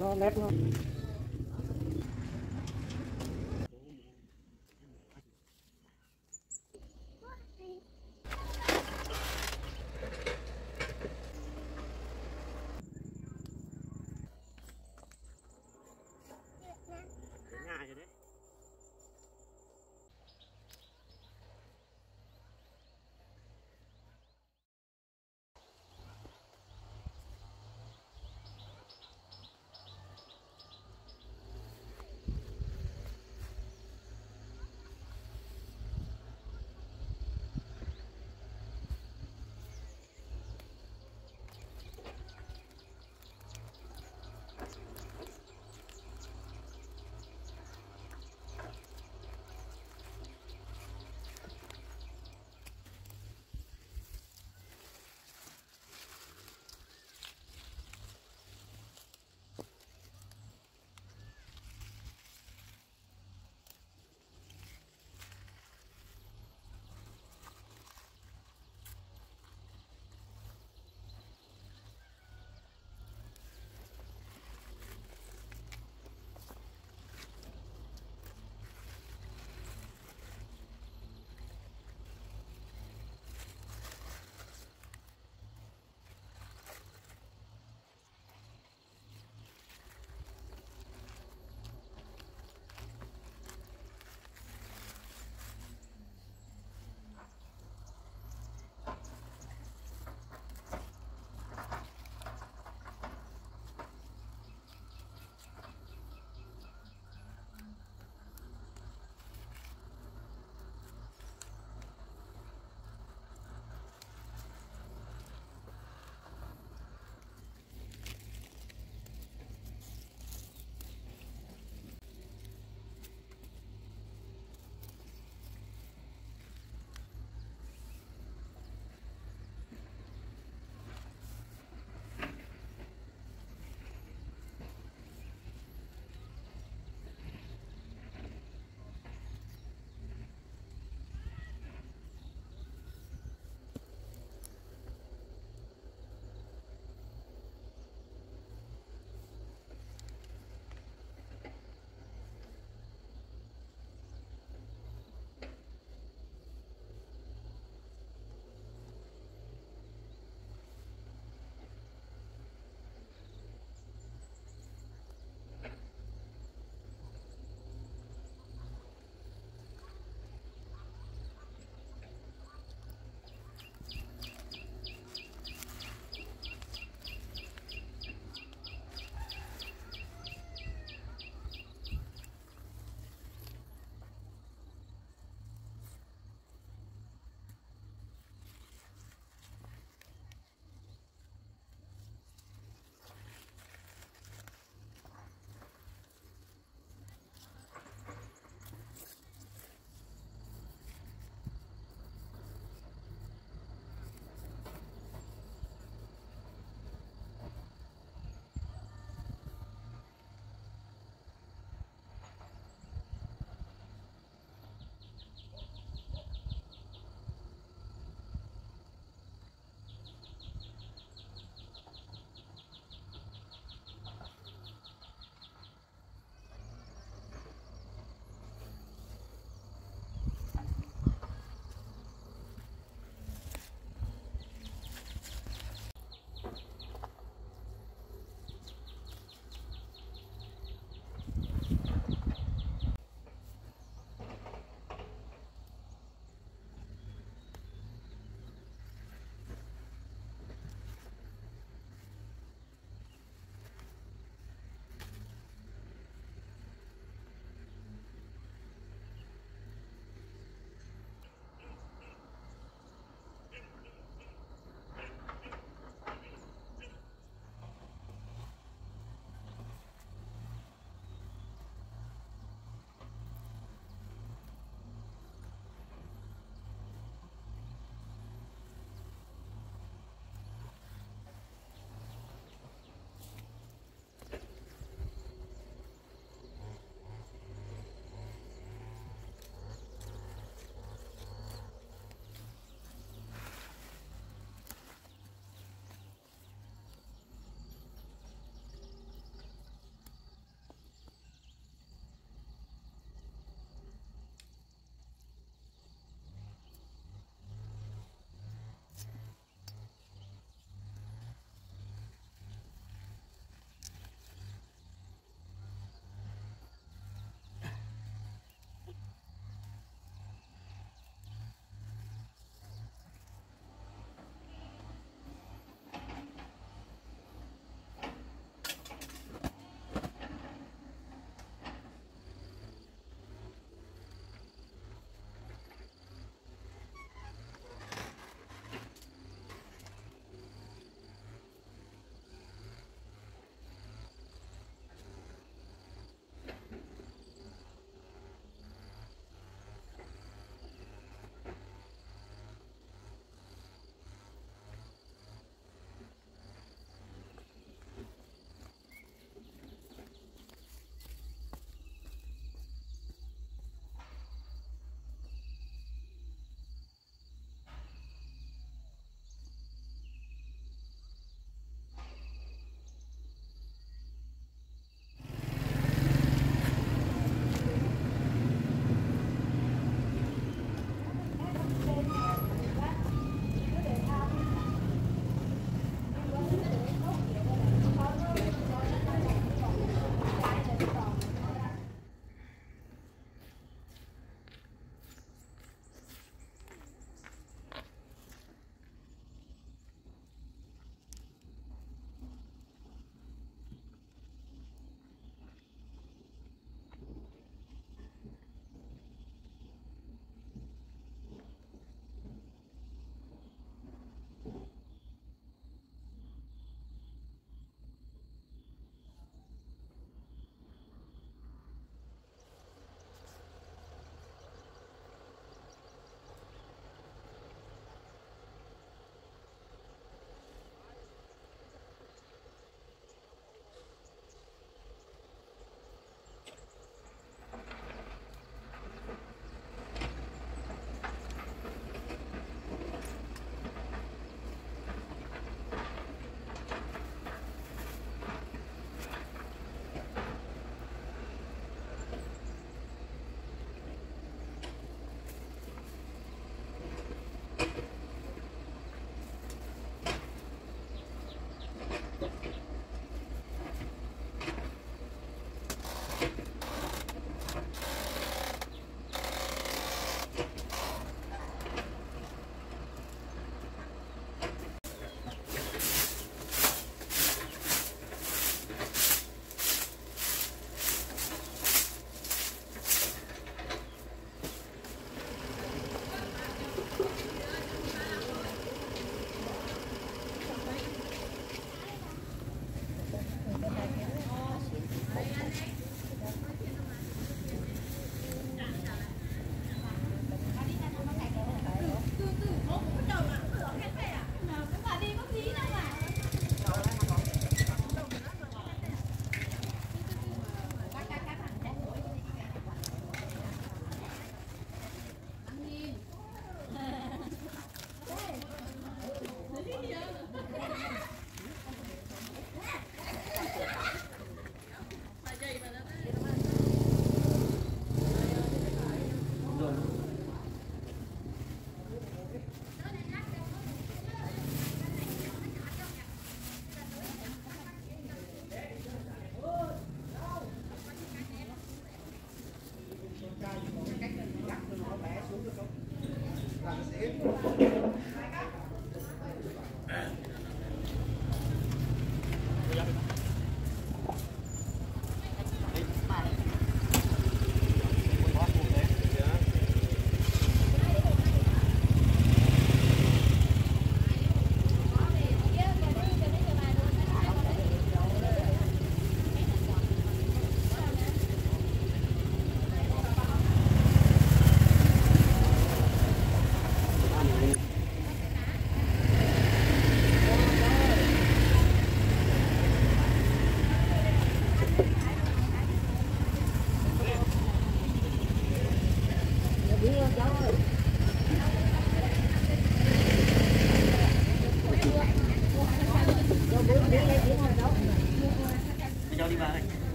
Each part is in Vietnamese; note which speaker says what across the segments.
Speaker 1: no, no.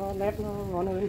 Speaker 1: nó nét nó ngon hơn.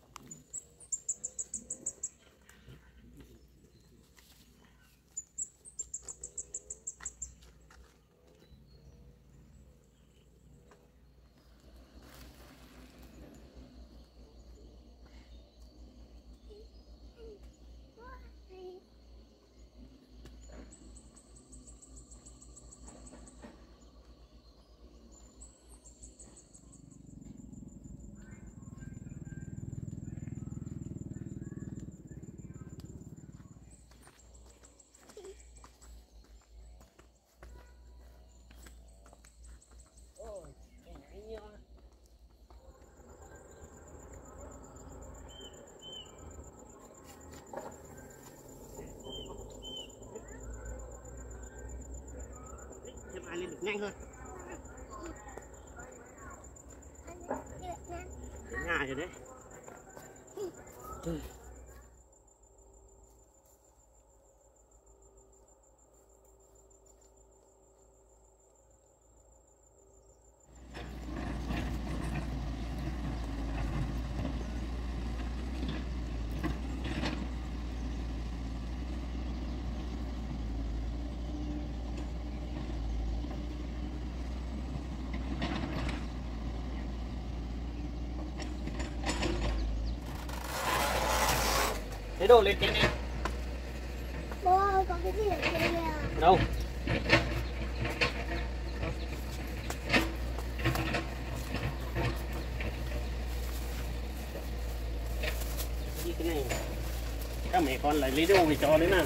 Speaker 2: nhanh hơn. Đến nhà rồi đấy. Đồ lên trên đi
Speaker 1: Bố ơi, có cái gì ở đây à?
Speaker 2: đâu? Như cái này. Các mẹ con lại lấy đồ về cho đấy nè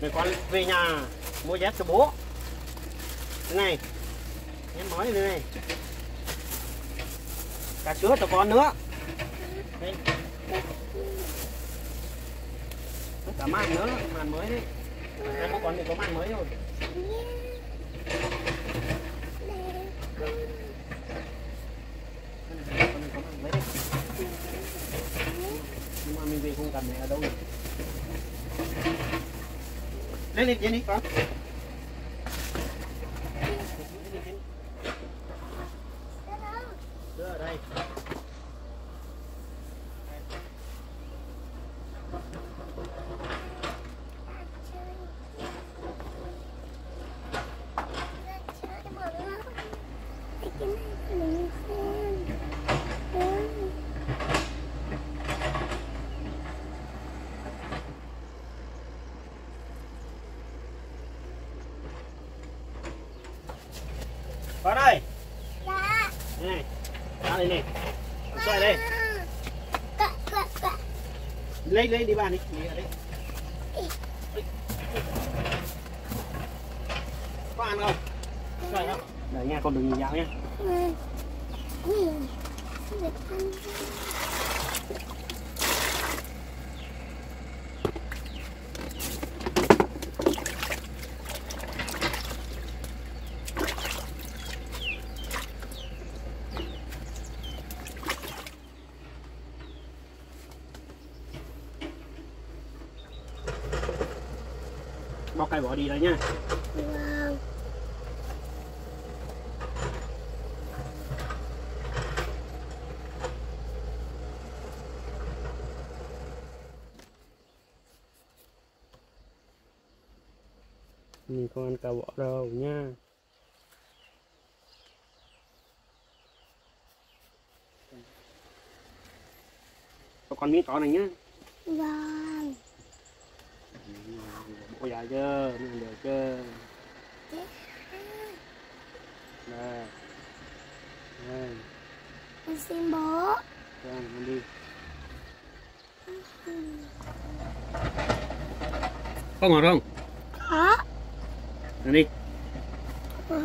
Speaker 2: mẹ con về nhà mua dép cho bố. Cái này. Em nói đây này. Cả sữa cho con nữa cả màn nữa, màn mới đấy em có con thì có màn mới rồi. Nhưng mà mình về không cần mẹ ở đâu. Nhỉ lên lên đi con Sữa ở đây vào đây. Này ra đây này. Xoay đây lấy lấy đi bàn đi. Đi ở đây. Có ăn không? Xoay không? Đợi nha con đừng nhìn dạo nha bóc bỏ đi đấy nha. Mình không ăn cà bỏ đâu nha. Con miếng chó này nhá.
Speaker 1: Vâng,
Speaker 2: bộ dài chưa mình được chưa đây đây
Speaker 1: con xin bố.
Speaker 2: Cho mình đi. Có ngọt không?
Speaker 1: Có.
Speaker 2: Đi. Đi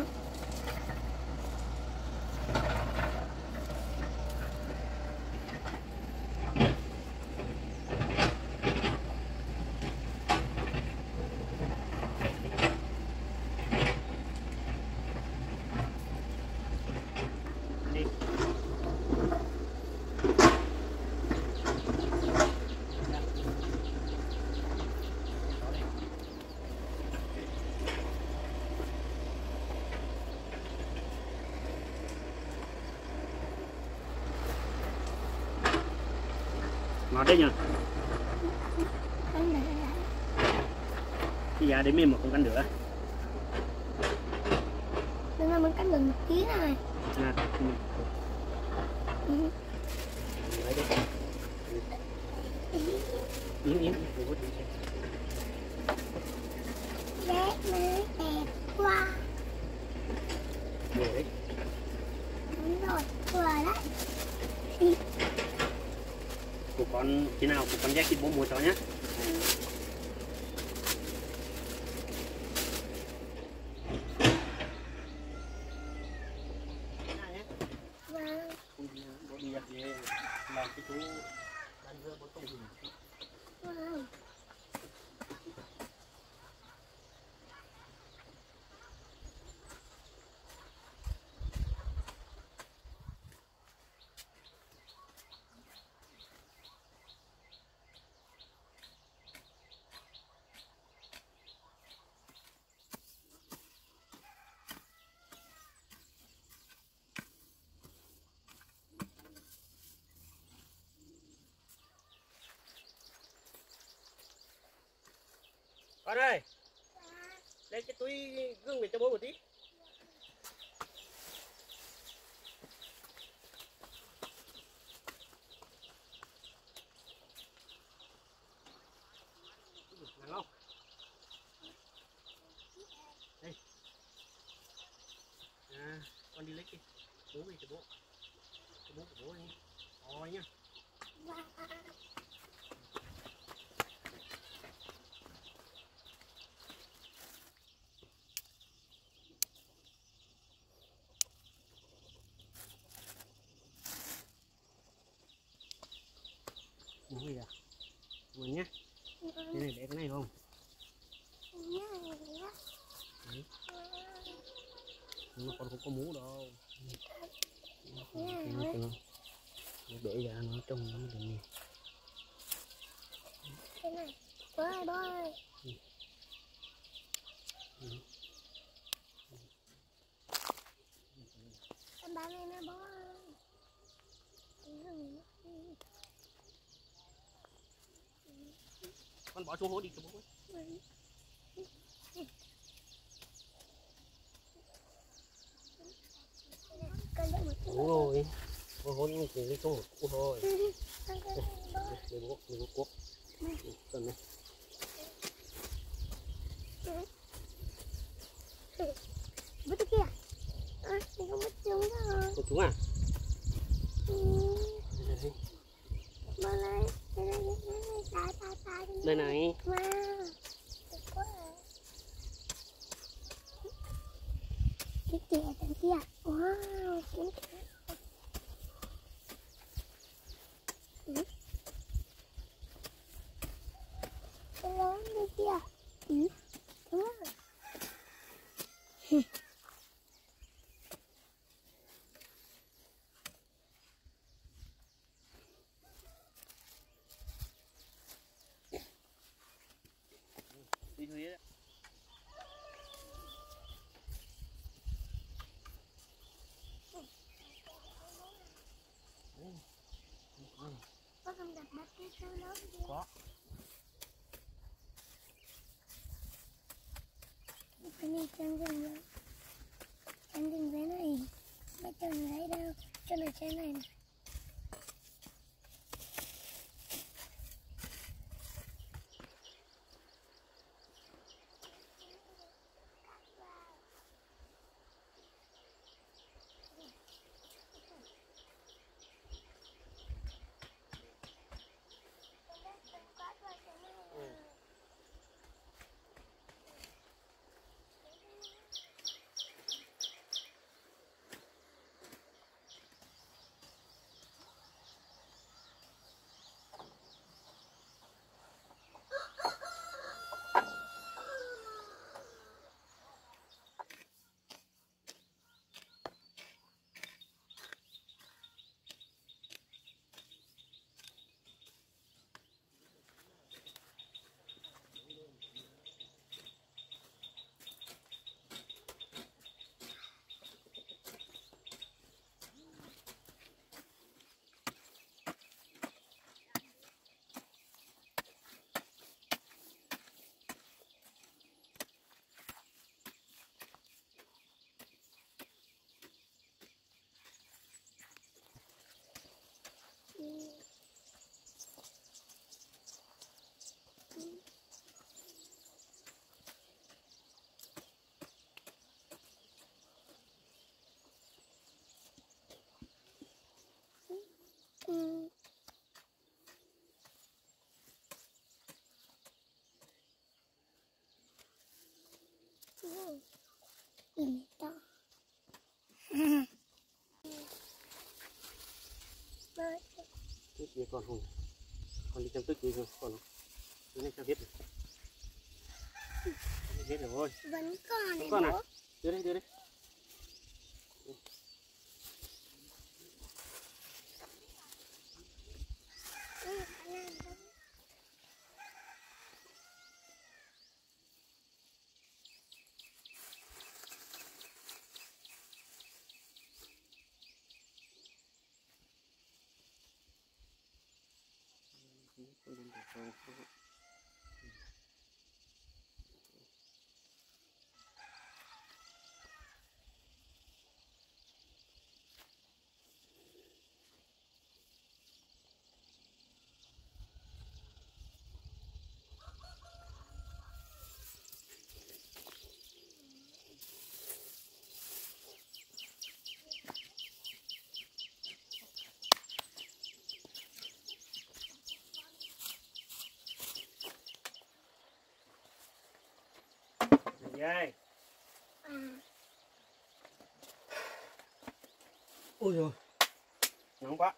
Speaker 2: ngọt đấy nhờ
Speaker 1: Con để
Speaker 2: bây giờ đến mình mà không cắn nữa
Speaker 1: là mình cắt được một tí này
Speaker 2: à, ừ.
Speaker 1: Ừ.
Speaker 2: Lấy đi. Yến, Yến, Yến.
Speaker 1: Đẹp mới đẹp quá
Speaker 2: Ngồi đấy.
Speaker 1: Đúng rồi, vừa đấy
Speaker 2: của con khi nào cũng con giác thì bố mua cho nhé
Speaker 1: Vâng
Speaker 2: bố đi giặt về làm cái chú ăn dưa bố không dùng
Speaker 1: Vâng
Speaker 2: con ơi lấy cái túi gương về cho bố một tí. Không đây. À con đi lấy cái bố về cho bố cái bố của bố đi Rồi nhá bố về à Ngoan nhá cái này để cái này không nhưng mà con không có mũ đâu. Nó cho nó nó để ra nó trông nó mới được nhiều
Speaker 1: cái này bơi bơi em bán em nó bơi
Speaker 2: con bỏ xuống hố đi cho bố. Ấy.
Speaker 1: con được một
Speaker 2: đúng rồi hố hố nó chỉ lấy xuống một cú thôi.
Speaker 1: Con
Speaker 2: để bố để bố cuốc. Cần này
Speaker 1: bứt kia à mình không bứt chúng đâu
Speaker 2: của chúng à?
Speaker 1: Ừ,
Speaker 2: đây này.
Speaker 1: Bơi này đây này đây này tài tài tài
Speaker 2: đây này
Speaker 1: wow đẹp quá à. cái kia đằng kia wow cũng Ừ. cái lớn đi kia ừ. đúng rồi
Speaker 2: đi thôi đấy
Speaker 1: có không đặt bắt cái số lớn kia
Speaker 2: có
Speaker 1: đi này chân rừng nữa chân rừng thế này. Mấy chân lấy đâu? Cho nó trên này. Này
Speaker 2: con không con đi chăm tức gì rồi con cái này cho biết rồi. Biết rồi
Speaker 1: Vẫn còn này
Speaker 2: con à?
Speaker 1: bố.
Speaker 2: đưa đây đưa đây Dây.
Speaker 1: À,
Speaker 2: Ôi rồi. Nóng quá.